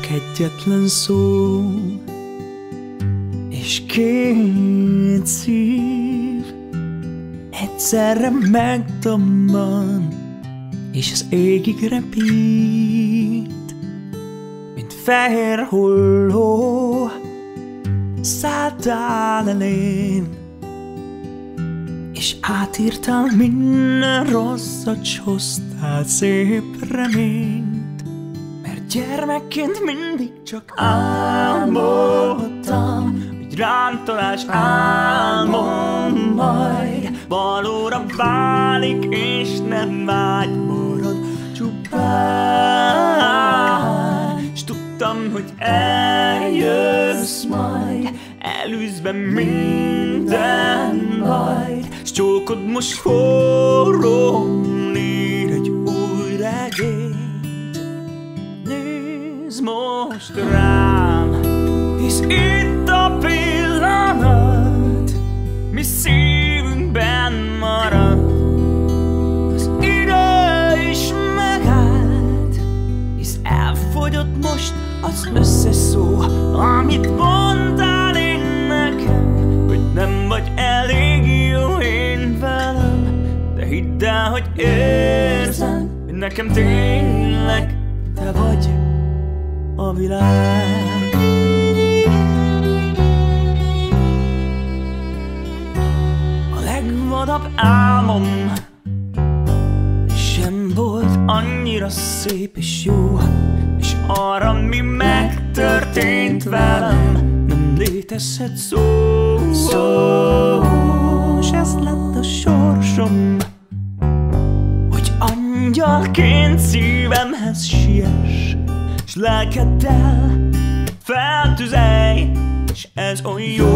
egyetlen szó És két szív. Egyszerre megdamman És az égig repít Mint fehér hulló Szálltál elén. És átírtál minden rosszat S hoztál szép reményt. Mert gyermekként mindig csak álmodtam Hogy rám találsz álmom majd. Valóra válik és nem vágy marad csupán. S tudtam, hogy eljössz majd Elűzve minden bajt S csókod most forró Nézd most rám Hisz itt a pillanat Mi szívünkben marad. Az idő is megállt Hisz elfogyott most az összes szó Amit mondtál én nekem Hogy nem vagy elég jó én velem. De hidd el, hogy érzem Hogy nekem tényleg te vagy a világ. A legvadabb álmom sem volt annyira szép és jó És arra, mi megtörtént velem Nem létezhet szó, szó. És ez lett a sorsom Hogy angyalként szívemhez siess S lelkeddel feltüzelj És ez olyan jó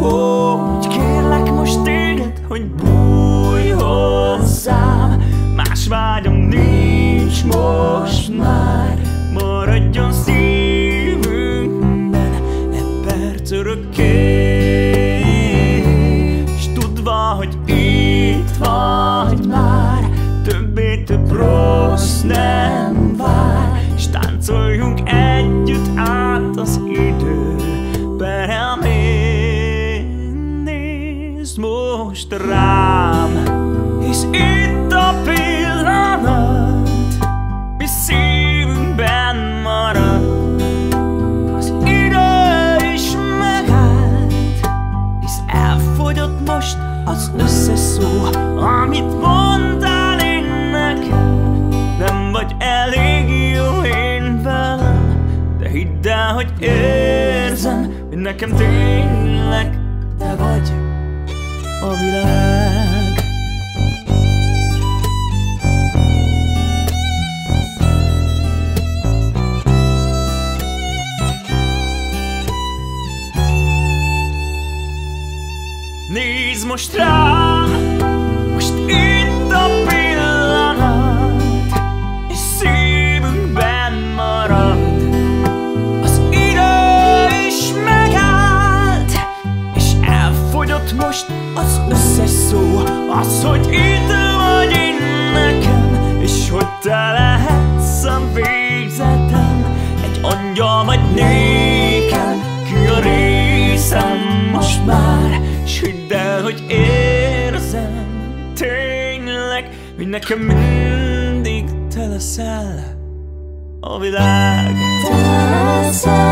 Hogy kérlek most téged, hogy bújj hozzám. Más vágyam nincs most már Maradjon szívünkben E perc örökké. S tudva, hogy itt vagy már Többé több rossz nem most rám Hisz itt a pillanat Mi szívünkben marad. Az idő is megállt Hisz elfogyott most az összes szó Amit mondtál én nekem Nem vagy elég jó én velem De hidd el, hogy érzem Hogy nekem tényleg te vagy a világ. Nézd most rám, most itt Az, hogy itt vagy én nekem És hogy te lehetsz a végzetem. Egy angyal vagy nékem Ki a részem most már S hidd el, hogy érzem Tényleg, hogy nekem mindig te leszel A világ. Te leszel